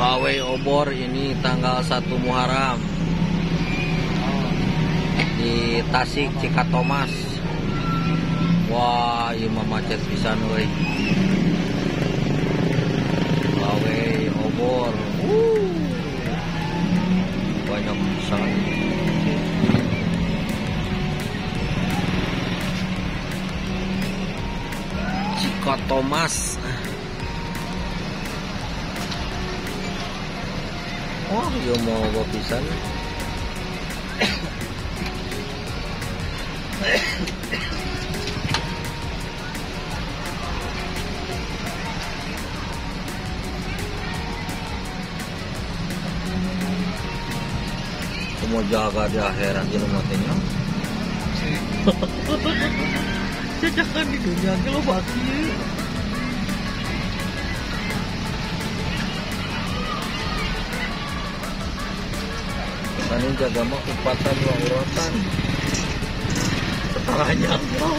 Pawai obor ini tanggal 1 Muharram di Tasik Cikatomas. Wah, iya mah macet pisan euy. Pawai obor. Banyak pisan. Cikatomas. Oh, yo mau bawa pisan. mau jaga di akhirat di rumah tanya. Jajakan di dunia kalau baki. Kan jaga mah kupatan dua urutan. Setengahnya mau